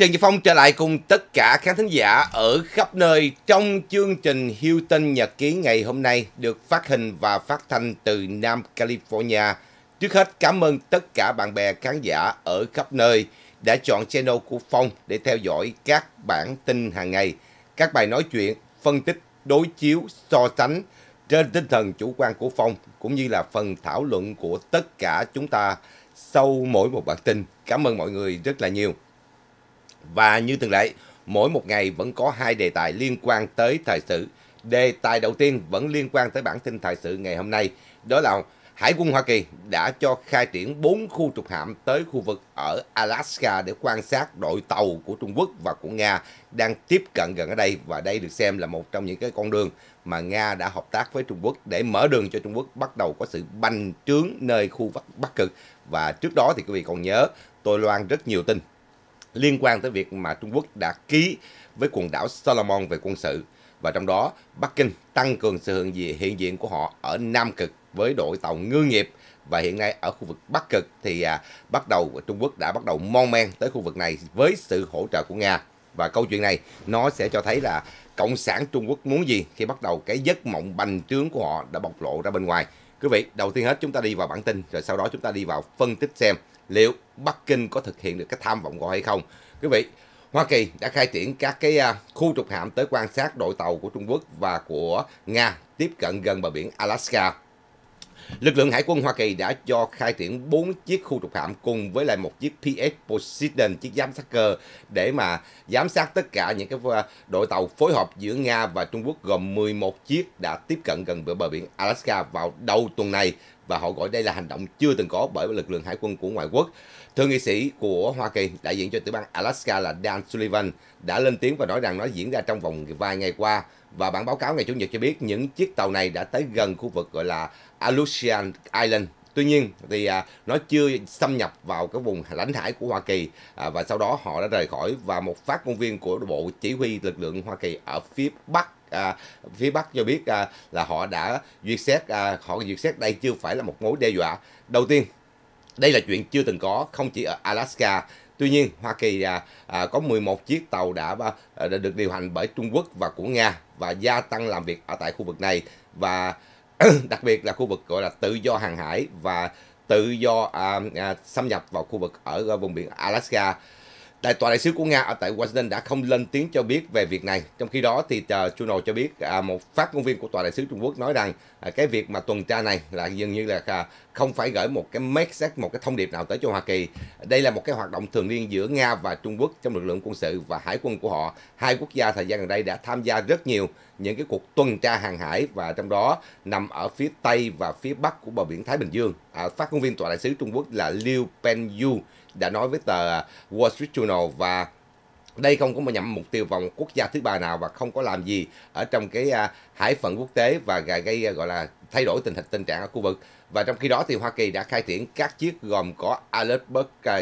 Trần Duy Phong trở lại cùng tất cả khán thính giả ở khắp nơi trong chương trình Hilton Nhật Ký ngày hôm nay được phát hình và phát thanh từ Nam California. Trước hết cảm ơn tất cả bạn bè khán giả ở khắp nơi đã chọn channel của Phong để theo dõi các bản tin hàng ngày, các bài nói chuyện, phân tích, đối chiếu, so sánh trên tinh thần chủ quan của Phong cũng như là phần thảo luận của tất cả chúng ta sau mỗi một bản tin. Cảm ơn mọi người rất là nhiều. Và như thường lệ, mỗi một ngày vẫn có hai đề tài liên quan tới thời sự. Đề tài đầu tiên vẫn liên quan tới bản tin thời sự ngày hôm nay. Đó là Hải quân Hoa Kỳ đã cho khai triển 4 khu trục hạm tới khu vực ở Alaska để quan sát đội tàu của Trung Quốc và của Nga đang tiếp cận gần ở đây và đây được xem là một trong những cái con đường mà Nga đã hợp tác với Trung Quốc để mở đường cho Trung Quốc bắt đầu có sự bành trướng nơi khu Bắc, Bắc Cực và trước đó thì quý vị còn nhớ tôi loan rất nhiều tin liên quan tới việc mà Trung Quốc đã ký với quần đảo Solomon về quân sự. Và trong đó Bắc Kinh tăng cường sự hiện diện, hiện diện của họ ở Nam Cực với đội tàu ngư nghiệp. Và hiện nay ở khu vực Bắc Cực thì à, bắt đầu Trung Quốc đã bắt đầu mon men tới khu vực này với sự hỗ trợ của Nga. Và câu chuyện này nó sẽ cho thấy là cộng sản Trung Quốc muốn gì khi bắt đầu cái giấc mộng bành trướng của họ đã bộc lộ ra bên ngoài. Quý vị đầu tiên hết chúng ta đi vào bản tin rồi sau đó chúng ta đi vào phân tích xem liệu Bắc Kinh có thực hiện được cái tham vọng của họ hay không? Quý vị, Hoa Kỳ đã khai triển các cái à, khu trục hạm tới quan sát đội tàu của Trung Quốc và của Nga tiếp cận gần bờ biển Alaska. Lực lượng Hải quân Hoa Kỳ đã cho khai triển 4 chiếc khu trục hạm cùng với lại một chiếc PS Poseidon, chiếc giám sát cơ để mà giám sát tất cả những cái ờ, đội tàu phối hợp giữa Nga và Trung Quốc gồm 11 chiếc đã tiếp cận gần bờ biển Alaska vào đầu tuần này và họ gọi đây là hành động chưa từng có bởi lực lượng hải quân của ngoại quốc. Thượng nghị sĩ của Hoa Kỳ, đại diện cho tiểu bang Alaska là Dan Sullivan đã lên tiếng và nói rằng nó diễn ra trong vòng vài ngày qua và bản báo cáo ngày Chủ nhật cho biết những chiếc tàu này đã tới gần khu vực gọi là Aleutian Island. Tuy nhiên thì à, nó chưa xâm nhập vào cái vùng lãnh hải của Hoa Kỳ à, và sau đó họ đã rời khỏi và một phát ngôn viên của bộ chỉ huy lực lượng Hoa Kỳ ở phía Bắc à, phía Bắc cho biết à, là họ đã duyệt xét à, họ duyệt xét đây chưa phải là một mối đe dọa. Đầu tiên đây là chuyện chưa từng có không chỉ ở Alaska Tuy nhiên, Hoa Kỳ à, à, có 11 chiếc tàu đã, à, đã được điều hành bởi Trung Quốc và của Nga và gia tăng làm việc ở tại khu vực này và đặc biệt là khu vực gọi là tự do hàng hải và tự do à, à, xâm nhập vào khu vực ở vùng biển Alaska. Đại tòa đại sứ của Nga ở tại Washington đã không lên tiếng cho biết về việc này. Trong khi đó thì ờ, uh, Juno cho biết uh, một phát ngôn viên của tòa đại sứ Trung Quốc nói rằng uh, cái việc mà tuần tra này là dường như là uh, không phải gửi một cái message, một cái thông điệp nào tới cho Hoa Kỳ. Đây là một cái hoạt động thường niên giữa Nga và Trung Quốc trong lực lượng quân sự và hải quân của họ. Hai quốc gia thời gian gần đây đã tham gia rất nhiều những cái cuộc tuần tra hàng hải và trong đó nằm ở phía tây và phía bắc của bờ biển Thái Bình Dương. À, phát ngôn viên tòa đại sứ Trung Quốc là Liu Penyu đã nói với tờ à, Wall Street Journal và đây không có nhằm mục tiêu vòng quốc gia thứ ba nào và không có làm gì ở trong cái à, hải phận quốc tế và gây à, gọi là thay đổi tình hình tình trạng ở khu vực. Và trong khi đó thì Hoa Kỳ đã khai triển các chiếc gồm có Alert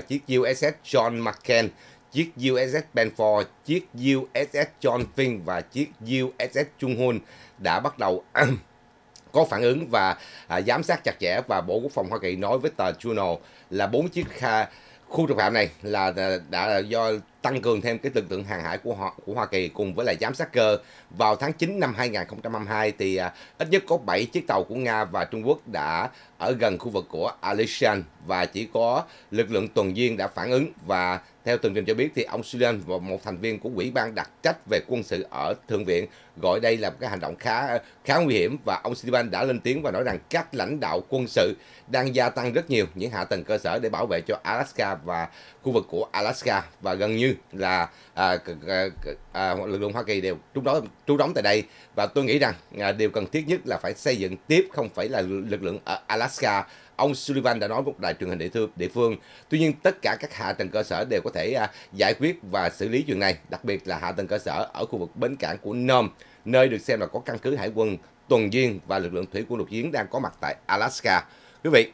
chiếc USS John McCain chiếc USS Benford, chiếc USS John Finn và chiếc USS Chung Hun đã bắt đầu có phản ứng và à, giám sát chặt chẽ. Và Bộ Quốc phòng Hoa Kỳ nói với tờ Journal là bốn chiếc kha, khu trục phạm này là à, đã, đã do tăng cường thêm cái lực lượng hàng hải của họ của Hoa Kỳ cùng với lại giám sát cơ. Vào tháng 9 năm 2022 thì à, ít nhất có 7 chiếc tàu của Nga và Trung Quốc đã ở gần khu vực của Alishan và chỉ có lực lượng tuần duyên đã phản ứng. Và theo tường trình cho biết thì ông Sudan và một thành viên của Quỹ ban đặc trách về quân sự ở Thượng viện gọi đây là một cái hành động khá khá nguy hiểm và ông Sullivan đã lên tiếng và nói rằng các lãnh đạo quân sự đang gia tăng rất nhiều những hạ tầng cơ sở để bảo vệ cho Alaska và khu vực của Alaska và gần như là à, à, à, lực lượng Hoa Kỳ đều trú đóng trú đóng tại đây và tôi nghĩ rằng à, điều cần thiết nhất là phải xây dựng tiếp không phải là lực lượng ở Alaska ông Sullivan đã nói một đài truyền hình địa, phương, địa phương. Tuy nhiên tất cả các hạ tầng cơ sở đều có thể à, giải quyết và xử lý chuyện này, đặc biệt là hạ tầng cơ sở ở khu vực bến cảng của Nome, nơi được xem là có căn cứ hải quân tuần duyên và lực lượng thủy quân lục chiến đang có mặt tại Alaska. Quý vị,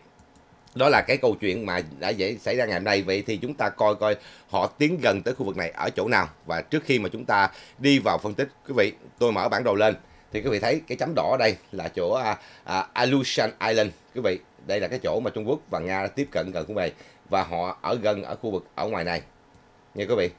đó là cái câu chuyện mà đã dễ xảy ra ngày hôm nay. Vậy thì chúng ta coi coi họ tiến gần tới khu vực này ở chỗ nào. Và trước khi mà chúng ta đi vào phân tích quý vị tôi mở bản đồ lên. Thì quý vị thấy cái chấm đỏ ở đây là chỗ à, à, uh, uh, Alushan Island. Quý vị đây là cái chỗ mà Trung Quốc và Nga đã tiếp cận gần khu này. Và họ ở gần ở khu vực ở ngoài này. Nha quý vị.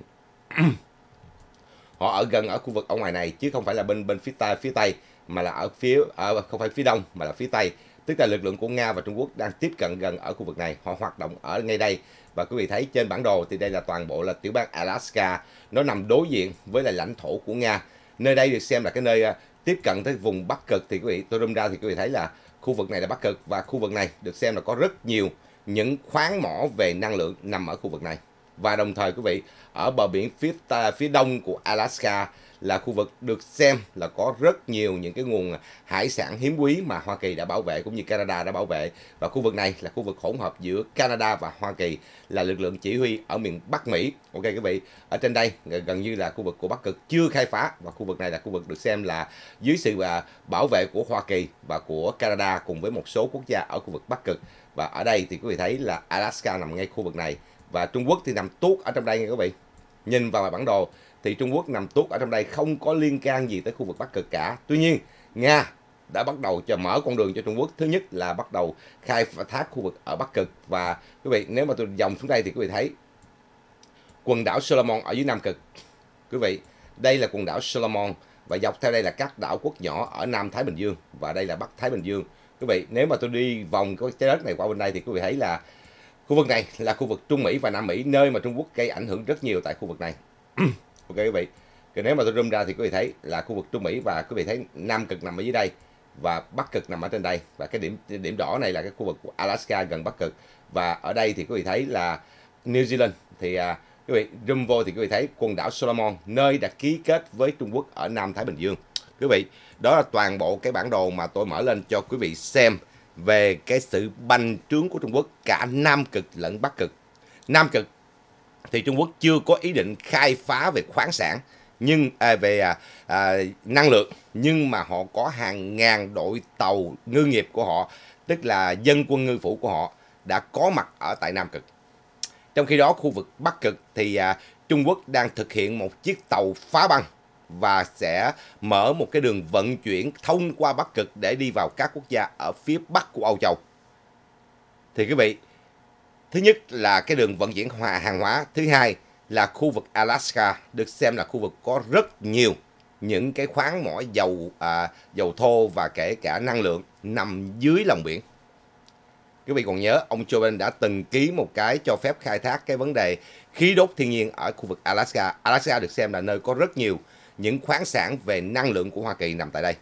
Họ ở gần ở khu vực ở ngoài này chứ không phải là bên bên phía tây phía tây mà là ở phía ở không phải phía đông mà là phía tây tức là lực lượng của nga và trung quốc đang tiếp cận gần ở khu vực này. Họ hoạt động ở ngay đây. Và quý vị thấy trên bản đồ thì đây là toàn bộ là tiểu bang Alaska. Nó nằm đối diện với là lãnh thổ của nga. Nơi đây được xem là cái nơi ờ, tiếp cận tới vùng bắc cực thì quý vị, tôi zoom ra thì quý vị thấy là khu vực này là bắc cực. Và khu vực này được xem là có rất nhiều những khoáng mỏ về năng lượng nằm ở khu vực này. Và đồng thời quý vị, ở bờ biển phía phía đông của Alaska là khu vực được xem là có rất nhiều những cái nguồn hải sản hiếm quý mà Hoa Kỳ đã bảo vệ cũng như Canada đã bảo vệ. Và khu vực này là khu vực hỗn hợp giữa Canada và Hoa Kỳ là lực lượng chỉ huy ở miền Bắc Mỹ. Ok quý vị, ở trên đây gần như là khu vực của Bắc Cực chưa khai phá và khu vực này là khu vực được xem là dưới sự à, bảo vệ của Hoa Kỳ và của Canada cùng với một số quốc gia ở khu vực Bắc Cực. Và ở đây thì quý vị thấy là Alaska nằm ngay khu vực này và Trung Quốc thì nằm tuốt ở trong đây nha quý vị. Nhìn vào bản đồ thì Trung Quốc nằm tuốt ở trong đây, không có liên can gì tới khu vực Bắc Cực cả. Tuy nhiên, Nga đã bắt đầu cho mở con đường cho Trung Quốc. Thứ nhất là bắt đầu khai thác khu vực ở Bắc Cực. Và quý vị, nếu mà tôi dòng xuống đây thì quý vị thấy quần đảo Solomon ở dưới Nam Cực. Quý vị, đây là quần đảo Solomon và dọc theo đây là các đảo quốc nhỏ ở Nam Thái Bình Dương và đây là Bắc Thái Bình Dương. Quý vị, nếu mà tôi đi vòng cái trái đất này qua bên đây thì quý vị thấy là khu vực này là khu vực Trung Mỹ và Nam Mỹ, nơi mà Trung Quốc gây ảnh hưởng rất nhiều tại khu vực này. ok quý vị. Thì nếu mà tôi zoom ra thì quý vị thấy là khu vực Trung Mỹ và quý vị thấy Nam cực nằm ở dưới đây và Bắc cực nằm ở trên đây. Và cái điểm điểm đỏ này là cái khu vực của Alaska gần Bắc cực. Và ở đây thì quý vị thấy là New Zealand thì à, quý vị zoom vô thì quý vị thấy quần đảo Solomon nơi đã ký kết với Trung Quốc ở Nam Thái Bình Dương. Quý vị đó là toàn bộ cái bản đồ mà tôi mở lên cho quý vị xem về cái sự bành trướng của Trung Quốc cả Nam cực lẫn Bắc cực. Nam cực thì Trung Quốc chưa có ý định khai phá về khoáng sản nhưng à, về à, à, năng lượng nhưng mà họ có hàng ngàn đội tàu ngư nghiệp của họ tức là dân quân ngư phủ của họ đã có mặt ở tại Nam Cực trong khi đó khu vực Bắc Cực thì à, Trung Quốc đang thực hiện một chiếc tàu phá băng và sẽ mở một cái đường vận chuyển thông qua Bắc Cực để đi vào các quốc gia ở phía Bắc của Âu Châu. Thì quý vị, thứ nhất là cái đường vận chuyển hòa hàng hóa, thứ hai là khu vực Alaska được xem là khu vực có rất nhiều những cái khoáng mỏ dầu à, dầu thô và kể cả năng lượng nằm dưới lòng biển. Quý vị còn nhớ ông Joe Biden đã từng ký một cái cho phép khai thác cái vấn đề khí đốt thiên nhiên ở khu vực Alaska. Alaska được xem là nơi có rất nhiều những khoáng sản về năng lượng của Hoa Kỳ nằm tại đây.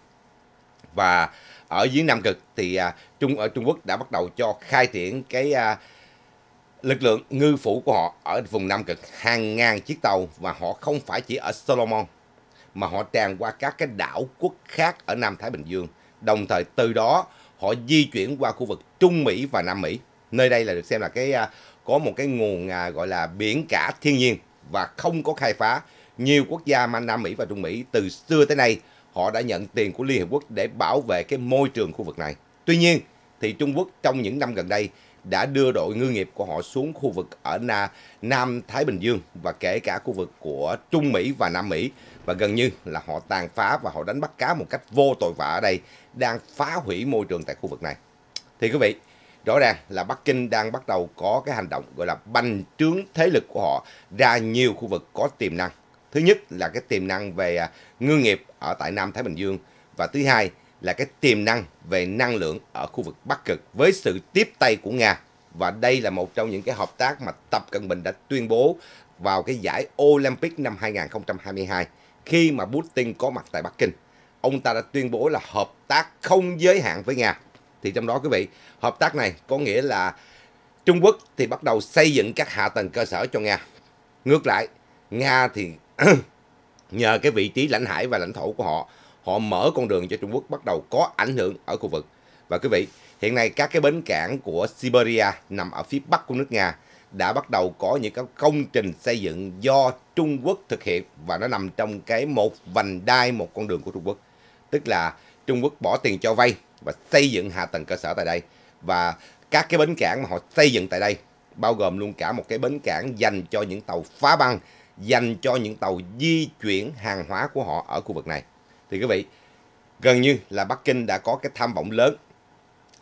Và ở dưới Nam Cực thì à, Trung ở Trung Quốc đã bắt đầu cho khai triển cái à, lực lượng ngư phủ của họ ở vùng Nam Cực, hàng ngàn chiếc tàu và họ không phải chỉ ở Solomon, mà họ tràn qua các cái đảo quốc khác ở Nam Thái Bình Dương. Đồng thời từ đó, họ di chuyển qua khu vực Trung Mỹ và Nam Mỹ. Nơi đây là được xem là cái à, có một cái nguồn à, gọi là biển cả thiên nhiên và không có khai phá nhiều quốc gia mà Nam Mỹ và Trung Mỹ từ xưa tới nay, họ đã nhận tiền của Liên Hợp Quốc để bảo vệ cái môi trường khu vực này. Tuy nhiên, thì Trung Quốc trong những năm gần đây đã đưa đội ngư nghiệp của họ xuống khu vực ở Na, Nam Thái Bình Dương và kể cả khu vực của Trung Mỹ và Nam Mỹ và gần như là họ tàn phá và họ đánh bắt cá một cách vô tội vạ ở đây đang phá hủy môi trường tại khu vực này. Thì quý vị, rõ ràng là Bắc Kinh đang bắt đầu có cái hành động gọi là bành trướng thế lực của họ ra nhiều khu vực có tiềm năng Thứ nhất là cái tiềm năng về à, ngư nghiệp ở tại Nam Thái Bình Dương và thứ hai là cái tiềm năng về năng lượng ở khu vực Bắc Cực với sự tiếp tay của Nga. Và đây là một trong những cái hợp tác mà Tập Cận Bình đã tuyên bố vào cái giải Olympic năm 2022 khi mà Putin có mặt tại Bắc Kinh. Ông ta đã tuyên bố là hợp tác không giới hạn với Nga. Thì trong đó quý vị, hợp tác này có nghĩa là Trung Quốc thì bắt đầu xây dựng các hạ tầng cơ sở cho Nga. Ngược lại, Nga thì nhờ cái vị trí lãnh hải và lãnh thổ của họ, họ mở con đường cho Trung Quốc bắt đầu có ảnh hưởng ở khu vực. Và quý vị, hiện nay các cái bến cảng của Siberia nằm ở phía bắc của nước Nga đã bắt đầu có những cái công trình xây dựng do Trung Quốc thực hiện và nó nằm trong cái một vành đai một con đường của Trung Quốc. Tức là Trung Quốc bỏ tiền cho vay và xây dựng hạ tầng cơ sở tại đây. Và các cái bến cảng mà họ xây dựng tại đây bao gồm luôn cả một cái bến cảng dành cho những tàu phá băng dành cho những tàu di chuyển hàng hóa của họ ở khu vực này. Thì quý vị, gần như là Bắc Kinh đã có cái tham vọng lớn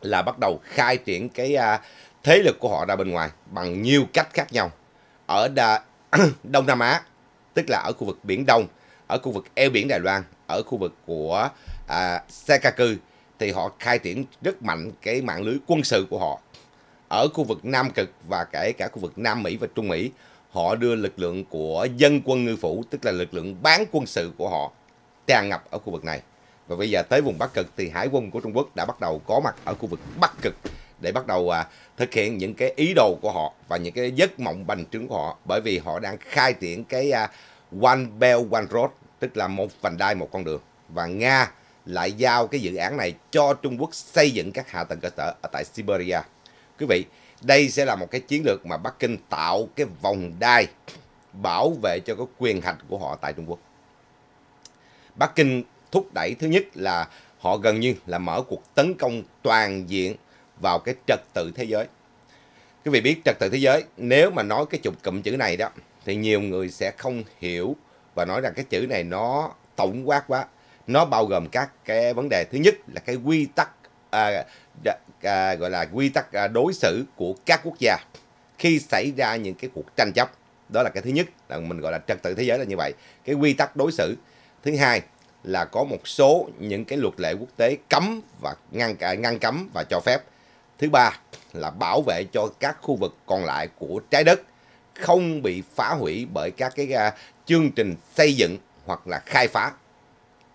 là bắt đầu khai triển cái uh, thế lực của họ ra bên ngoài bằng nhiều cách khác nhau. Ở đà, Đông Nam Á tức là ở khu vực Biển Đông, ở khu vực eo biển Đài Loan, ở khu vực của à, Senkaku thì họ khai triển rất mạnh cái mạng lưới quân sự của họ. Ở khu vực Nam Cực và kể cả khu vực Nam Mỹ và Trung Mỹ, họ đưa lực lượng của dân quân ngư phủ, tức là lực lượng bán quân sự của họ tràn ngập ở khu vực này. Và bây giờ tới vùng Bắc Cực thì hải quân của Trung Quốc đã bắt đầu có mặt ở khu vực Bắc Cực để bắt đầu à, thực hiện những cái ý đồ của họ và những cái giấc mộng bành trướng của họ bởi vì họ đang khai triển cái à, One Belt One Road tức là một vành đai một con đường và Nga lại giao cái dự án này cho Trung Quốc xây dựng các hạ tầng cơ sở ở tại Siberia. Quý vị, đây sẽ là một cái chiến lược mà Bắc Kinh tạo cái vòng đai bảo vệ cho cái quyền hành của họ tại Trung Quốc. Bắc Kinh thúc đẩy thứ nhất là họ gần như là mở cuộc tấn công toàn diện vào cái trật tự thế giới. Quý vị biết trật tự thế giới, nếu mà nói cái chục cụm chữ này đó, thì nhiều người sẽ không hiểu và nói rằng cái chữ này nó tổng quát quá. Nó bao gồm các cái vấn đề. Thứ nhất là cái quy tắc à, à, gọi là quy tắc à, đối xử của các quốc gia khi xảy ra những cái cuộc tranh chấp. Đó là cái thứ nhất là mình gọi là trật tự thế giới là như vậy. Cái quy tắc đối xử. Thứ hai là có một số những cái luật lệ quốc tế cấm và ngăn ngăn cấm và cho phép. Thứ ba là bảo vệ cho các khu vực còn lại của trái đất không bị phá hủy bởi các cái uh, chương trình xây dựng hoặc là khai phá.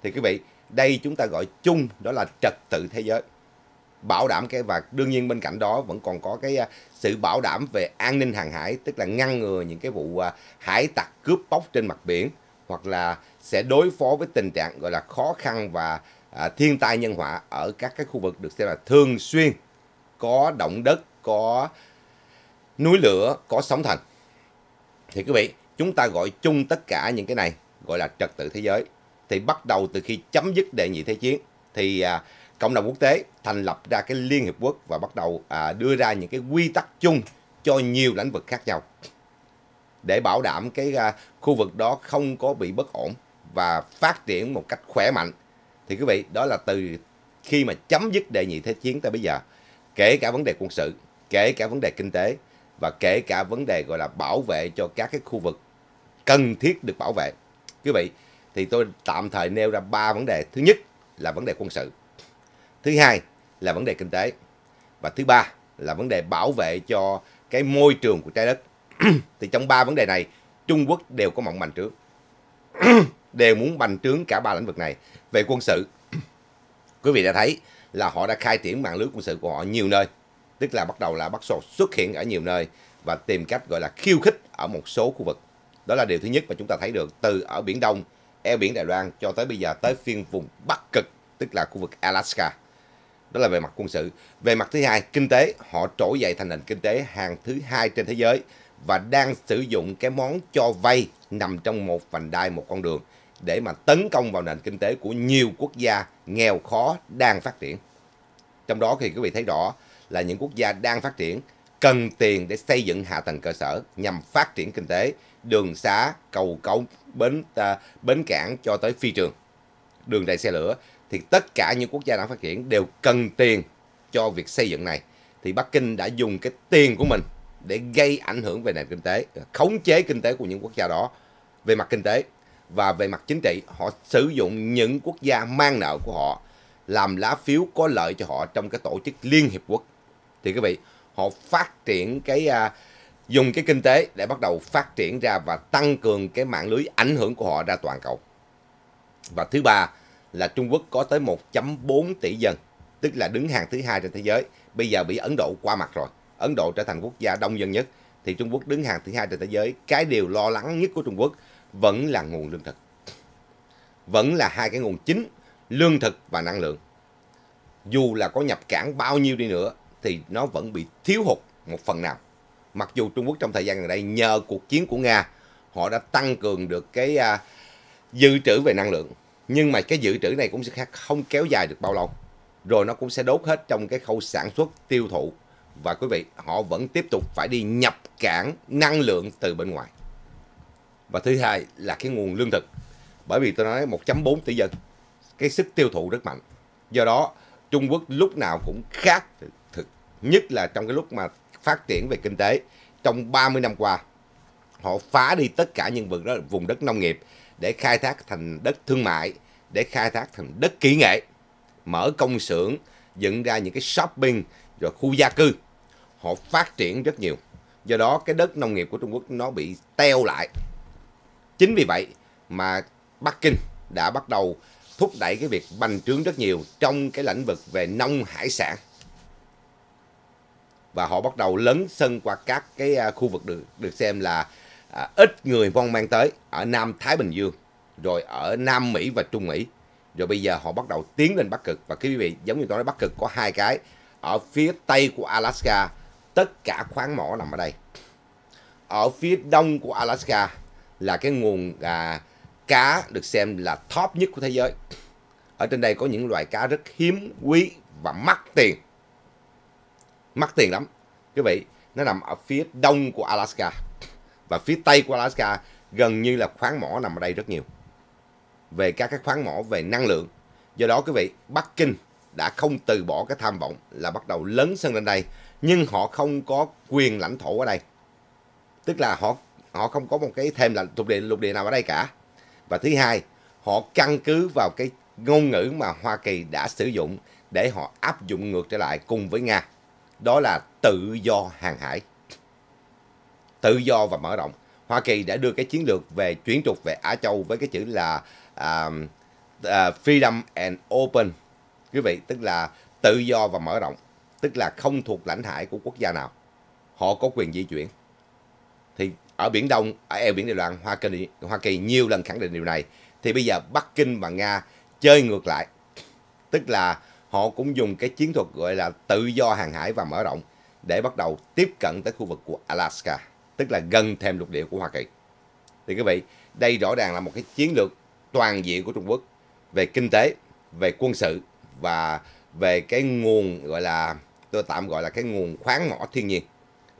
Thì quý vị, đây chúng ta gọi chung đó là trật tự thế giới. Bảo đảm cái và đương nhiên bên cạnh đó vẫn còn có cái uh, sự bảo đảm về an ninh hàng hải, tức là ngăn ngừa những cái vụ uh, hải tặc cướp bóc trên mặt biển hoặc là sẽ đối phó với tình trạng gọi là khó khăn và à, thiên tai nhân họa ở các cái khu vực được xem là thường xuyên có động đất, có núi lửa, có sóng thần. Thì quý vị, chúng ta gọi chung tất cả những cái này gọi là trật tự thế giới. Thì bắt đầu từ khi chấm dứt đệ nhị thế chiến thì à, cộng đồng quốc tế thành lập ra cái Liên Hiệp Quốc và bắt đầu à, đưa ra những cái quy tắc chung cho nhiều lĩnh vực khác nhau để bảo đảm cái à, khu vực đó không có bị bất ổn và phát triển một cách khỏe mạnh. Thì quý vị, đó là từ khi mà chấm dứt đệ nhị thế chiến tới bây giờ, kể cả vấn đề quân sự, kể cả vấn đề kinh tế và kể cả vấn đề gọi là bảo vệ cho các cái khu vực cần thiết được bảo vệ. Quý vị, thì tôi tạm thời nêu ra ba vấn đề. Thứ nhất là vấn đề quân sự. Thứ hai là vấn đề kinh tế. Và thứ ba là vấn đề bảo vệ cho cái môi trường của trái đất. thì trong ba vấn đề này, Trung Quốc đều có mộng bành trướng. đều muốn bành trướng cả ba lĩnh vực này. Về quân sự, quý vị đã thấy là họ đã khai triển mạng lưới quân sự của họ nhiều nơi. Tức là bắt đầu là bắt đầu xuất hiện ở nhiều nơi và tìm cách gọi là khiêu khích ở một số khu vực. Đó là điều thứ nhất mà chúng ta thấy được từ ở Biển Đông, eo biển Đài Loan cho tới bây giờ tới phiên vùng Bắc Cực, tức là khu vực Alaska. Đó là về mặt quân sự. Về mặt thứ hai, kinh tế, họ trỗi dậy thành nền kinh tế hàng thứ hai trên thế giới và đang sử dụng cái món cho vay nằm trong một vành đai một con đường để mà tấn công vào nền kinh tế của nhiều quốc gia nghèo khó đang phát triển. Trong đó thì quý vị thấy rõ là những quốc gia đang phát triển cần tiền để xây dựng hạ tầng cơ sở nhằm phát triển kinh tế, đường xá, cầu cống, bến à, bến cảng cho tới phi trường, đường đầy xe lửa thì tất cả những quốc gia đang phát triển đều cần tiền cho việc xây dựng này. Thì Bắc Kinh đã dùng cái tiền của mình để gây ảnh hưởng về nền kinh tế, khống chế kinh tế của những quốc gia đó về mặt kinh tế và về mặt chính trị họ sử dụng những quốc gia mang nợ của họ làm lá phiếu có lợi cho họ trong cái tổ chức Liên Hiệp Quốc. Thì quý vị, họ phát triển cái uh, dùng cái kinh tế để bắt đầu phát triển ra và tăng cường cái mạng lưới ảnh hưởng của họ ra toàn cầu. Và thứ ba là Trung Quốc có tới 1.4 tỷ dân, tức là đứng hàng thứ hai trên thế giới. Bây giờ bị Ấn Độ qua mặt rồi. Ấn Độ trở thành quốc gia đông dân nhất thì Trung Quốc đứng hàng thứ hai trên thế giới. Cái điều lo lắng nhất của Trung Quốc vẫn là nguồn lương thực. Vẫn là hai cái nguồn chính, lương thực và năng lượng. Dù là có nhập cảng bao nhiêu đi nữa thì nó vẫn bị thiếu hụt một phần nào. Mặc dù Trung Quốc trong thời gian gần đây nhờ cuộc chiến của Nga, họ đã tăng cường được cái uh, dự trữ về năng lượng. Nhưng mà cái dự trữ này cũng sẽ không kéo dài được bao lâu. Rồi nó cũng sẽ đốt hết trong cái khâu sản xuất, tiêu thụ và quý vị họ vẫn tiếp tục phải đi nhập cảng năng lượng từ bên ngoài. Và thứ hai là cái nguồn lương thực. Bởi vì tôi nói 1.4 tỷ dân cái sức tiêu thụ rất mạnh. Do đó Trung Quốc lúc nào cũng khác thực nhất là trong cái lúc mà phát triển về kinh tế. Trong 30 năm qua họ phá đi tất cả những vùng đất, vùng đất nông nghiệp để khai thác thành đất thương mại, để khai thác thành đất kỹ nghệ, mở công xưởng, dựng ra những cái shopping rồi khu gia cư. Họ phát triển rất nhiều. Do đó cái đất nông nghiệp của Trung Quốc nó bị teo lại. Chính vì vậy mà Bắc Kinh đã bắt đầu thúc đẩy cái việc bành trướng rất nhiều trong cái lĩnh vực về nông hải sản và họ bắt đầu lấn sân qua các cái à, khu vực được được xem là à, ít người vong mang tới ở Nam Thái Bình Dương rồi ở Nam Mỹ và Trung Mỹ rồi bây giờ họ bắt đầu tiến lên Bắc Cực và quý vị giống như tôi nói Bắc Cực có hai cái ở phía tây của Alaska tất cả khoáng mỏ nằm ở đây. Ở phía đông của Alaska là cái nguồn à, cá được xem là top nhất của thế giới. Ở trên đây có những loài cá rất hiếm quý và mắc tiền. Mắc tiền lắm. Quý vị nó nằm ở phía đông của Alaska và phía tây của Alaska gần như là khoáng mỏ nằm ở đây rất nhiều. Về các cái khoáng mỏ về năng lượng. Do đó quý vị Bắc Kinh đã không từ bỏ cái tham vọng là bắt đầu lớn sân lên đây nhưng họ không có quyền lãnh thổ ở đây tức là họ họ không có một cái thêm là thuộc địa lục địa nào ở đây cả và thứ hai họ căn cứ vào cái ngôn ngữ mà Hoa Kỳ đã sử dụng để họ áp dụng ngược trở lại cùng với Nga đó là tự do hàng hải. Tự do và mở rộng. Hoa Kỳ đã đưa cái chiến lược về chuyển trục về Á Châu với cái chữ là uh, uh, freedom and open. Quý vị, tức là tự do và mở rộng. Tức là không thuộc lãnh hải của quốc gia nào. Họ có quyền di chuyển. Thì ở Biển Đông, ở eo biển Đài Loan, Hoa Kỳ, Hoa Kỳ nhiều lần khẳng định điều này. Thì bây giờ Bắc Kinh và Nga chơi ngược lại. Tức là họ cũng dùng cái chiến thuật gọi là tự do hàng hải và mở rộng để bắt đầu tiếp cận tới khu vực của Alaska, tức là gần thêm lục địa của Hoa Kỳ. Thì quý vị, đây rõ ràng là một cái chiến lược toàn diện của Trung Quốc về kinh tế, về quân sự và về cái nguồn gọi là tôi tạm gọi là cái nguồn khoáng mỏ thiên nhiên.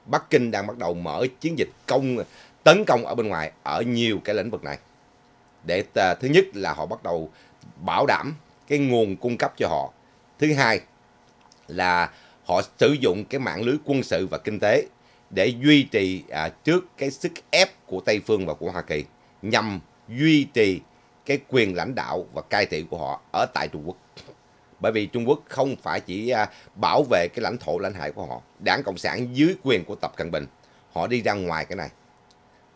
Bắc Kinh đang bắt đầu mở chiến dịch công tấn công ở bên ngoài ở nhiều cái lĩnh vực này. Để thứ nhất là họ bắt đầu bảo đảm cái nguồn cung cấp cho họ Thứ hai là họ sử dụng cái mạng lưới quân sự và kinh tế để duy trì à, trước cái sức ép của Tây Phương và của Hoa Kỳ nhằm duy trì cái quyền lãnh đạo và cai trị của họ ở tại Trung Quốc. Bởi vì Trung Quốc không phải chỉ à, bảo vệ cái lãnh thổ lãnh hải của họ. Đảng Cộng sản dưới quyền của Tập Cận Bình, họ đi ra ngoài cái này.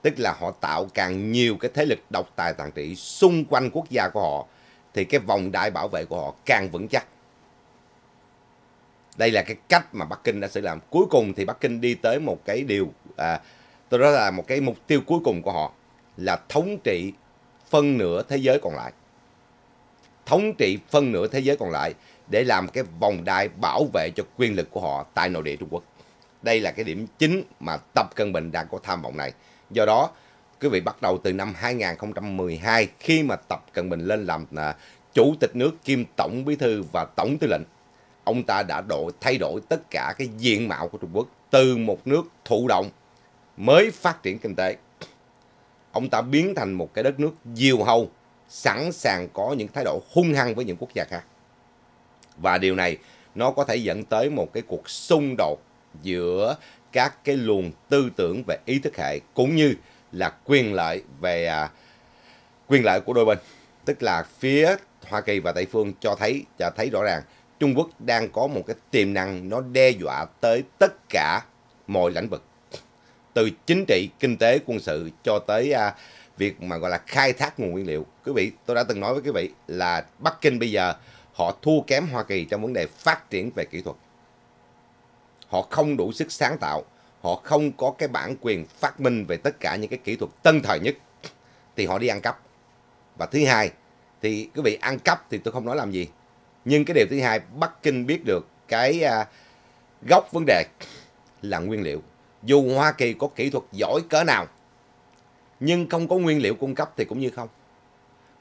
Tức là họ tạo càng nhiều cái thế lực độc tài tàn trị xung quanh quốc gia của họ thì cái vòng đại bảo vệ của họ càng vững chắc đây là cái cách mà Bắc Kinh đã xử làm cuối cùng thì Bắc Kinh đi tới một cái điều à, tôi nói là một cái mục tiêu cuối cùng của họ là thống trị phân nửa thế giới còn lại thống trị phân nửa thế giới còn lại để làm cái vòng đai bảo vệ cho quyền lực của họ tại nội địa Trung Quốc đây là cái điểm chính mà Tập Cận Bình đang có tham vọng này do đó quý vị bắt đầu từ năm 2012 khi mà Tập Cận Bình lên làm là chủ tịch nước kiêm tổng bí thư và tổng tư lệnh ông ta đã đổi thay đổi tất cả cái diện mạo của Trung Quốc từ một nước thụ động mới phát triển kinh tế. Ông ta biến thành một cái đất nước diều hâu, sẵn sàng có những thái độ hung hăng với những quốc gia khác. Và điều này nó có thể dẫn tới một cái cuộc xung đột giữa các cái luồng tư tưởng về ý thức hệ cũng như là quyền lợi về à, quyền lợi của đôi bên tức là phía Hoa Kỳ và Tây phương cho thấy cho thấy rõ ràng Trung Quốc đang có một cái tiềm năng nó đe dọa tới tất cả mọi lĩnh vực từ chính trị, kinh tế, quân sự cho tới à, việc mà gọi là khai thác nguồn nguyên liệu. Quý vị, tôi đã từng nói với quý vị là Bắc Kinh bây giờ họ thua kém Hoa Kỳ trong vấn đề phát triển về kỹ thuật. Họ không đủ sức sáng tạo, họ không có cái bản quyền phát minh về tất cả những cái kỹ thuật tân thời nhất thì họ đi ăn cắp. Và thứ hai thì quý vị ăn cắp thì tôi không nói làm gì nhưng cái điều thứ hai Bắc Kinh biết được cái à, gốc vấn đề là nguyên liệu dù Hoa Kỳ có kỹ thuật giỏi cỡ nào nhưng không có nguyên liệu cung cấp thì cũng như không.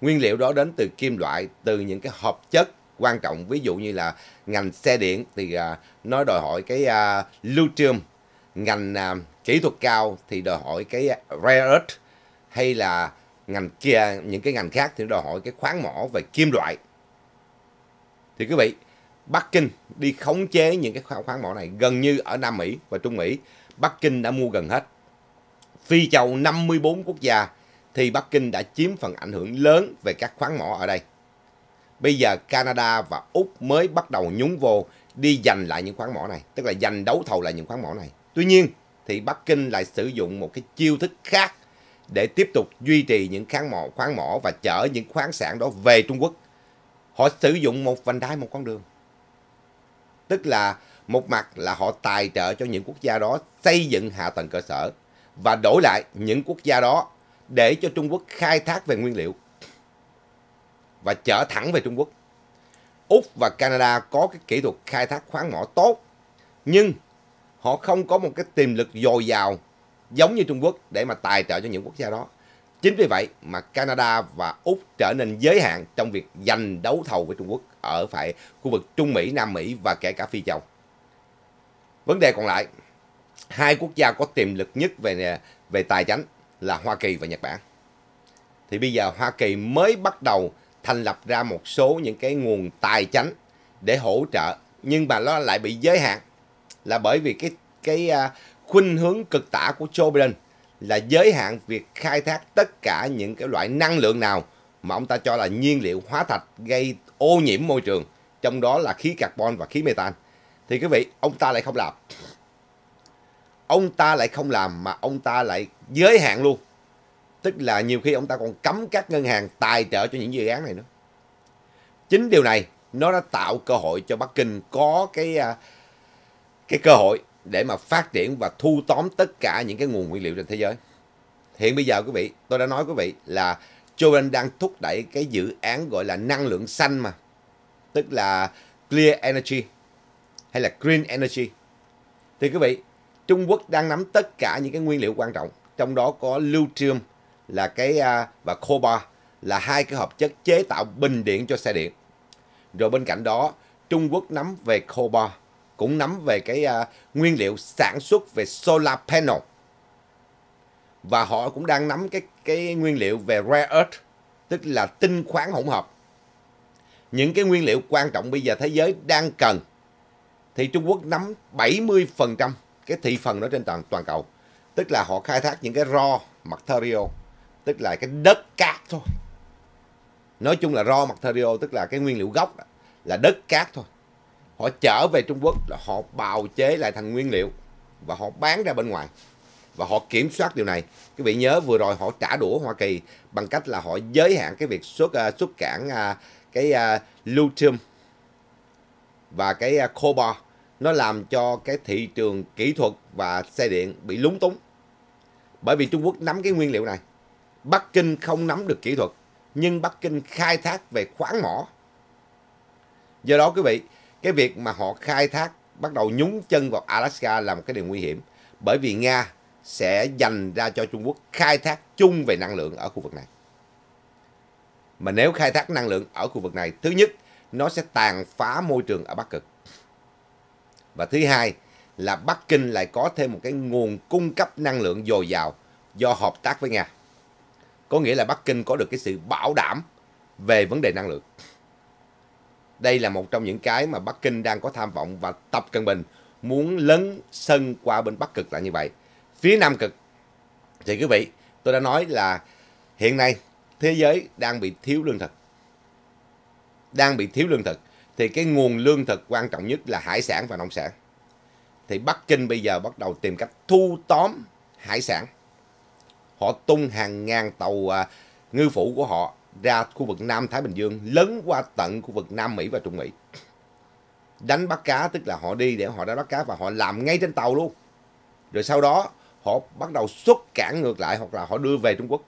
Nguyên liệu đó đến từ kim loại từ những cái hợp chất quan trọng. Ví dụ như là ngành xe điện thì à, nó đòi hỏi cái à, lithium. Ngành à, kỹ thuật cao thì đòi hỏi cái rare earth hay là ngành kia những cái ngành khác thì đòi hỏi cái khoáng mỏ về kim loại. Thì quý vị Bắc Kinh đi khống chế những cái khoáng mỏ này gần như ở Nam Mỹ và Trung Mỹ. Bắc Kinh đã mua gần hết. Phi châu 54 quốc gia thì Bắc Kinh đã chiếm phần ảnh hưởng lớn về các khoáng mỏ ở đây. Bây giờ Canada và Úc mới bắt đầu nhúng vô đi giành lại những khoáng mỏ này, tức là giành đấu thầu lại những khoáng mỏ này. Tuy nhiên thì Bắc Kinh lại sử dụng một cái chiêu thức khác để tiếp tục duy trì những khoáng mỏ, khoáng mỏ và chở những khoáng sản đó về Trung Quốc. Họ sử dụng một vành đai một con đường. Tức là một mặt là họ tài trợ cho những quốc gia đó xây dựng hạ tầng cơ sở và đổi lại những quốc gia đó để cho Trung Quốc khai thác về nguyên liệu và chở thẳng về Trung Quốc. Úc và Canada có cái kỹ thuật khai thác khoáng mỏ tốt nhưng họ không có một cái tiềm lực dồi dào giống như Trung Quốc để mà tài trợ cho những quốc gia đó. Chính vì vậy mà Canada và Úc trở nên giới hạn trong việc giành đấu thầu với Trung Quốc ở phải khu vực Trung Mỹ, Nam Mỹ và kể cả Phi Châu. Vấn đề còn lại, hai quốc gia có tiềm lực nhất về về tài chính là Hoa Kỳ và Nhật Bản. Thì bây giờ Hoa Kỳ mới bắt đầu thành lập ra một số những cái nguồn tài chính để hỗ trợ nhưng mà nó lại bị giới hạn là bởi vì cái cái à, khuynh hướng cực tả của Joe Biden là giới hạn việc khai thác tất cả những cái loại năng lượng nào mà ông ta cho là nhiên liệu hóa thạch gây ô nhiễm môi trường, trong đó là khí carbon và khí methane Thì quý vị, ông ta lại không làm. Ông ta lại không làm mà ông ta lại giới hạn luôn. Tức là nhiều khi ông ta còn cấm các ngân hàng tài trợ cho những dự án này nữa. Chính điều này nó đã tạo cơ hội cho Bắc Kinh có cái à, cái cơ hội để mà phát triển và thu tóm tất cả những cái nguồn nguyên liệu trên thế giới. Hiện bây giờ quý vị, tôi đã nói quý vị là Joe Biden đang thúc đẩy cái dự án gọi là năng lượng xanh mà. Tức là Clear Energy hay là Green Energy. Thì quý vị, Trung Quốc đang nắm tất cả những cái nguyên liệu quan trọng, trong đó có lithium là cái à, và cobalt là hai cái hợp chất chế tạo bình điện cho xe điện. Rồi bên cạnh đó, Trung Quốc nắm về cobalt, cũng nắm về cái uh, nguyên liệu sản xuất về solar panel. Và họ cũng đang nắm cái cái nguyên liệu về rare earth, tức là tinh khoáng hỗn hợp. Những cái nguyên liệu quan trọng bây giờ thế giới đang cần thì Trung Quốc nắm 70% cái thị phần đó trên toàn toàn cầu. Tức là họ khai thác những cái raw material, tức là cái đất cát thôi. Nói chung là raw material tức là cái nguyên liệu gốc đó, là đất cát thôi. Họ trở về Trung Quốc là họ bào chế lại thành nguyên liệu và họ bán ra bên ngoài và họ kiểm soát điều này. Quý vị nhớ vừa rồi họ trả đũa Hoa Kỳ bằng cách là họ giới hạn cái việc xuất uh, xuất cảng uh, cái uh, lithium và cái uh, cobalt nó làm cho cái thị trường kỹ thuật và xe điện bị lúng túng. Bởi vì Trung Quốc nắm cái nguyên liệu này. Bắc Kinh không nắm được kỹ thuật, nhưng Bắc Kinh khai thác về khoáng mỏ. Do đó quý vị, cái việc mà họ khai thác bắt đầu nhúng chân vào Alaska là một cái điều nguy hiểm. Bởi vì Nga sẽ dành ra cho Trung Quốc khai thác chung về năng lượng ở khu vực này. Mà nếu khai thác năng lượng ở khu vực này, thứ nhất, nó sẽ tàn phá môi trường ở Bắc Cực. Và thứ hai là Bắc Kinh lại có thêm một cái nguồn cung cấp năng lượng dồi dào do hợp tác với Nga. Có nghĩa là Bắc Kinh có được cái sự bảo đảm về vấn đề năng lượng. Đây là một trong những cái mà Bắc Kinh đang có tham vọng và Tập Cận Bình muốn lấn sân qua bên Bắc Cực là như vậy. Phía Nam Cực thì quý vị, tôi đã nói là hiện nay thế giới đang bị thiếu lương thực. Đang bị thiếu lương thực thì cái nguồn lương thực quan trọng nhất là hải sản và nông sản. Thì Bắc Kinh bây giờ bắt đầu tìm cách thu tóm hải sản. Họ tung hàng ngàn tàu à, ngư phủ của họ ra khu vực Nam Thái Bình Dương, lấn qua tận khu vực Nam Mỹ và Trung Mỹ. Đánh bắt cá tức là họ đi để họ đánh bắt cá và họ làm ngay trên tàu luôn. Rồi sau đó họ bắt đầu xuất cảng ngược lại hoặc là họ đưa về Trung Quốc.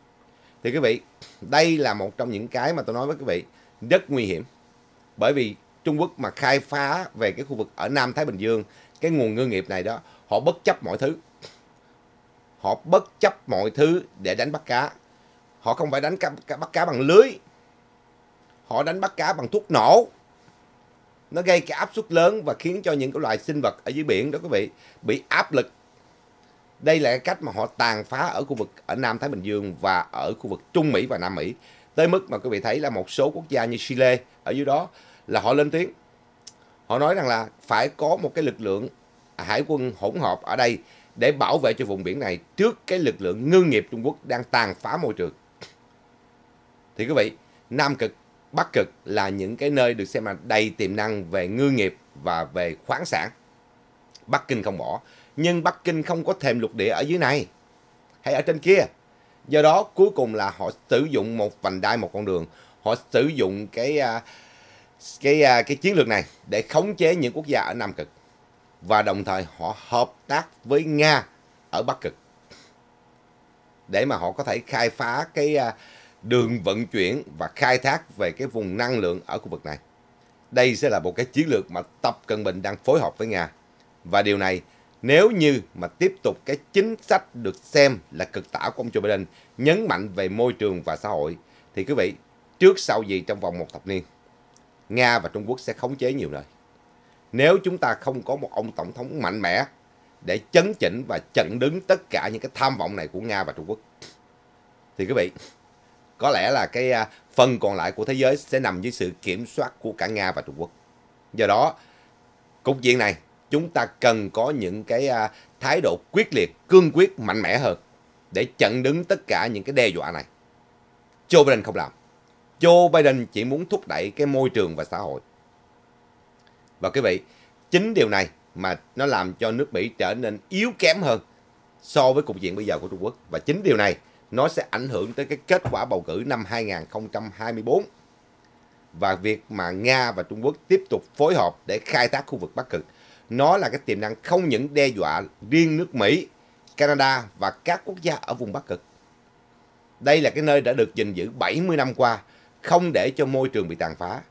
Thì quý vị, đây là một trong những cái mà tôi nói với quý vị rất nguy hiểm. Bởi vì Trung Quốc mà khai phá về cái khu vực ở Nam Thái Bình Dương, cái nguồn ngư nghiệp này đó, họ bất chấp mọi thứ. Họ bất chấp mọi thứ để đánh bắt cá. Họ không phải đánh cá, bắt cá bằng lưới. Họ đánh bắt cá bằng thuốc nổ. Nó gây cái áp suất lớn và khiến cho những cái loài sinh vật ở dưới biển đó quý vị bị áp lực. Đây là cái cách mà họ tàn phá ở khu vực ở Nam Thái Bình Dương và ở khu vực Trung Mỹ và Nam Mỹ. Tới mức mà quý vị thấy là một số quốc gia như Chile ở dưới đó là họ lên tiếng. Họ nói rằng là phải có một cái lực lượng hải quân hỗn hợp ở đây để bảo vệ cho vùng biển này trước cái lực lượng ngư nghiệp Trung Quốc đang tàn phá môi trường. Thì quý vị, Nam Cực, Bắc Cực là những cái nơi được xem là đầy tiềm năng về ngư nghiệp và về khoáng sản. Bắc Kinh không bỏ, nhưng Bắc Kinh không có thềm lục địa ở dưới này hay ở trên kia. Do đó cuối cùng là họ sử dụng một vành đai một con đường, họ sử dụng cái uh, cái à, cái chiến lược này để khống chế những quốc gia ở Nam Cực và đồng thời họ hợp tác với Nga ở Bắc Cực để mà họ có thể khai phá cái à, đường vận chuyển và khai thác về cái vùng năng lượng ở khu vực này. Đây sẽ là một cái chiến lược mà Tập Cận Bình đang phối hợp với Nga. Và điều này nếu như mà tiếp tục cái chính sách được xem là cực tả của ông Joe Biden, nhấn mạnh về môi trường và xã hội, thì quý vị, trước sau gì trong vòng một thập niên Nga và Trung Quốc sẽ khống chế nhiều nơi. Nếu chúng ta không có một ông tổng thống mạnh mẽ để chấn chỉnh và chặn đứng tất cả những cái tham vọng này của Nga và Trung Quốc thì quý vị có lẽ là cái à, phần còn lại của thế giới sẽ nằm dưới sự kiểm soát của cả Nga và Trung Quốc. Do đó, cục diện này chúng ta cần có những cái à, thái độ quyết liệt, cương quyết, mạnh mẽ hơn để chặn đứng tất cả những cái đe dọa này. Joe Biden không làm. Joe Biden chỉ muốn thúc đẩy cái môi trường và xã hội. Và quý vị, chính điều này mà nó làm cho nước Mỹ trở nên yếu kém hơn so với cục diện bây giờ của Trung Quốc. Và chính điều này nó sẽ ảnh hưởng tới cái kết quả bầu cử năm 2024. Và việc mà Nga và Trung Quốc tiếp tục phối hợp để khai thác khu vực Bắc Cực, nó là cái tiềm năng không những đe dọa riêng nước Mỹ, Canada và các quốc gia ở vùng Bắc Cực. Đây là cái nơi đã được gìn giữ 70 năm qua, không để cho môi trường bị tàn phá.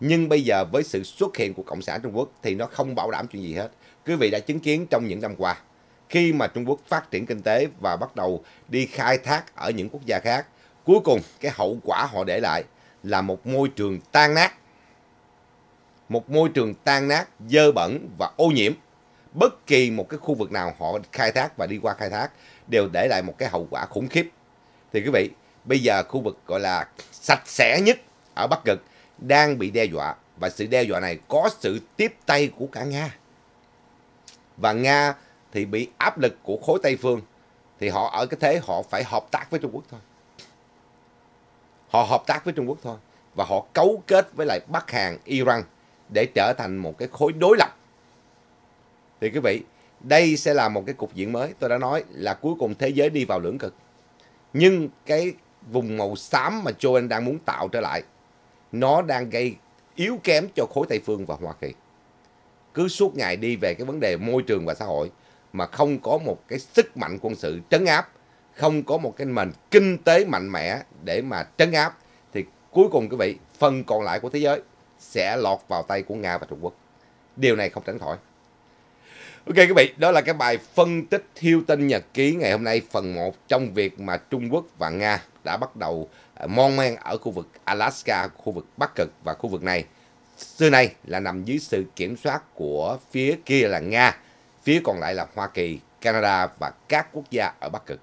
Nhưng bây giờ với sự xuất hiện của Cộng sản Trung Quốc thì nó không bảo đảm chuyện gì hết. Quý vị đã chứng kiến trong những năm qua khi mà Trung Quốc phát triển kinh tế và bắt đầu đi khai thác ở những quốc gia khác, cuối cùng cái hậu quả họ để lại là một môi trường tan nát. Một môi trường tan nát, dơ bẩn và ô nhiễm. Bất kỳ một cái khu vực nào họ khai thác và đi qua khai thác đều để lại một cái hậu quả khủng khiếp. Thì quý vị, bây giờ khu vực gọi là sạch sẽ nhất ở Bắc Cực đang bị đe dọa và sự đe dọa này có sự tiếp tay của cả Nga. Và Nga thì bị áp lực của khối Tây phương thì họ ở cái thế họ phải hợp tác với Trung Quốc thôi. Họ hợp tác với Trung Quốc thôi và họ cấu kết với lại Bắc Hàn, Iran để trở thành một cái khối đối lập. Thì quý vị, đây sẽ là một cái cục diện mới. Tôi đã nói là cuối cùng thế giới đi vào lưỡng cực. Nhưng cái vùng màu xám mà Joe đang muốn tạo trở lại, nó đang gây yếu kém cho khối Tây phương và Hoa Kỳ. Cứ suốt ngày đi về cái vấn đề môi trường và xã hội, mà không có một cái sức mạnh quân sự trấn áp, không có một cái nền kinh tế mạnh mẽ để mà trấn áp thì cuối cùng quý vị phần còn lại của thế giới sẽ lọt vào tay của Nga và Trung Quốc. Điều này không tránh khỏi. Ok quý vị, đó là cái bài phân tích Hilton nhật ký ngày hôm nay phần 1 trong việc mà Trung Quốc và Nga đã bắt đầu à, mon men ở khu vực Alaska, khu vực Bắc Cực và khu vực này. Xưa nay là nằm dưới sự kiểm soát của phía kia là Nga phía còn lại là Hoa Kỳ, Canada và các quốc gia ở Bắc Cực.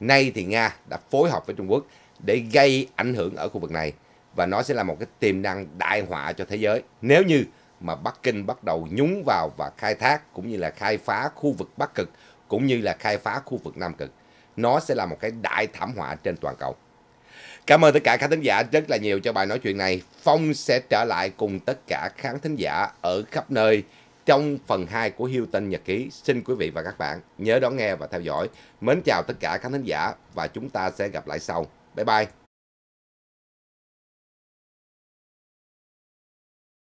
Nay thì Nga đã phối hợp với Trung Quốc để gây ảnh hưởng ở khu vực này và nó sẽ là một cái tiềm năng đại họa cho thế giới nếu như mà Bắc Kinh bắt đầu nhúng vào và khai thác, cũng như là khai phá khu vực Bắc Cực, cũng như là khai phá khu vực Nam Cực. Nó sẽ là một cái đại thảm họa trên toàn cầu. Cảm ơn tất cả khán thính giả rất là nhiều cho bài nói chuyện này. Phong sẽ trở lại cùng tất cả khán thính giả ở khắp nơi trong phần 2 của Hilton Nhật Ký. Xin quý vị và các bạn nhớ đón nghe và theo dõi. Mến chào tất cả khán thính giả và chúng ta sẽ gặp lại sau. Bye bye.